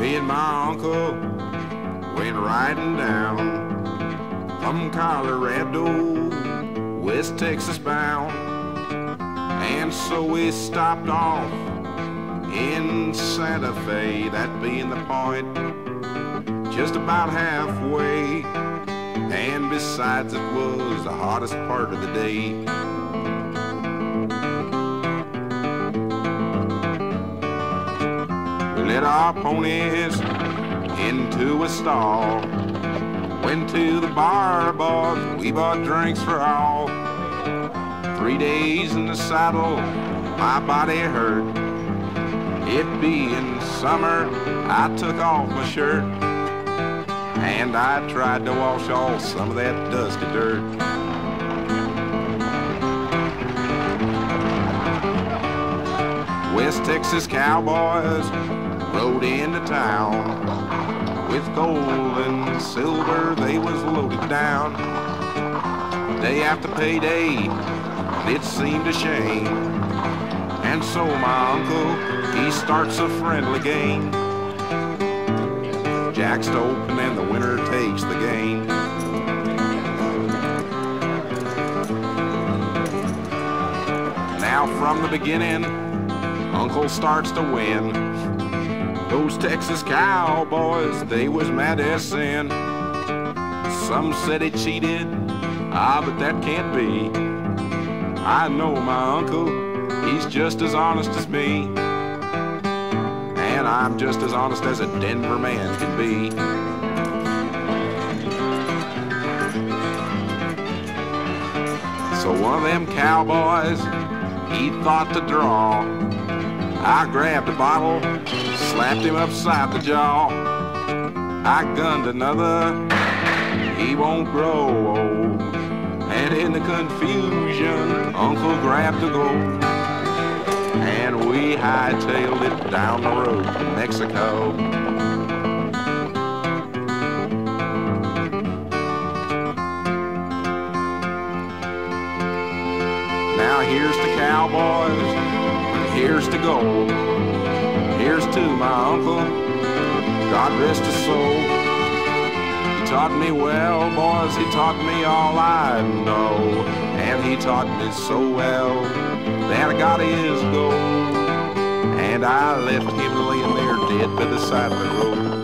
uncle went riding down from Colorado, West Texas bound. And so we stopped off in Santa Fe, that being the point, just about halfway. And besides, it was the hottest part of the day. Led our ponies into a stall. Went to the bar, boys, we bought drinks for all. Three days in the saddle, my body hurt. It being summer, I took off my shirt. And I tried to wash off some of that dusty dirt. West Texas cowboys rode into town. With gold and silver they was loaded down. Day after payday, it seemed a shame. And so my uncle, he starts a friendly game. Jack's open and the winner takes the game. Now from the beginning, Uncle starts to win. Those Texas cowboys, they was mad as sin. Some said he cheated, ah, but that can't be. I know my uncle, he's just as honest as me. And I'm just as honest as a Denver man can be. So one of them cowboys, he thought to draw. I grabbed a bottle, slapped him upside the jaw. I gunned another, he won't grow old. And in the confusion, Uncle grabbed the gold. And we hightailed it down the road to Mexico. Now here's to cowboys, and here's to gold. Here's to my uncle, God rest his soul. He taught me well, boys, he taught me all I know. And he taught me so well that I got his gold. And I left him laying there dead by the side of the road.